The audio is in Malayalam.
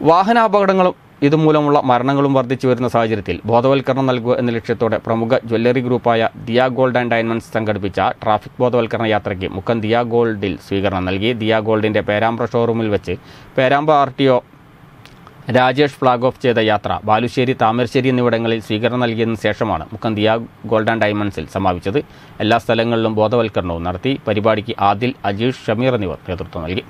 വാഹനാപകടങ്ങളും ഇതുമൂലമുള്ള മരണങ്ങളും വർദ്ധിച്ചു വരുന്ന സാഹചര്യത്തിൽ ബോധവൽക്കരണം നൽകുക എന്ന ലക്ഷ്യത്തോടെ പ്രമുഖ ജ്വല്ലറി ഗ്രൂപ്പായ ദിയ ഗോൾഡ് ആൻഡ് ഡയമണ്ട്സ് സംഘടിപ്പിച്ച ട്രാഫിക് ബോധവൽക്കരണ യാത്രയ്ക്ക് മുക്കം ദിയ ഗോൾഡിൽ സ്വീകരണം നൽകി. ദിയ ഗോൾഡിന്റെ പേരാമ്പ്ര ഷോറൂമിൽ വെച്ച് Perambra R T O Rajesh flag off ചെയ്ത യാത്ര ബാലുശ്ശേരി താമരശ്ശേരി എന്നിവിടങ്ങളിൽ സ്വീകരണം നൽകിയതിന് ശേഷമാണ് മുക്കം ദിയ ഗോൾഡ് ആൻഡ് ഡയമണ്ട്സിൽ സമാപിച്ചത്. എല്ലാ സ്ഥലങ്ങളിലും ബോധവൽക്കരണവും നടത്തി. പരിപാടിക്ക് ആദിൽ അജീഷ് ഷമീർ എന്നിവർ നേതൃത്വം നൽകി.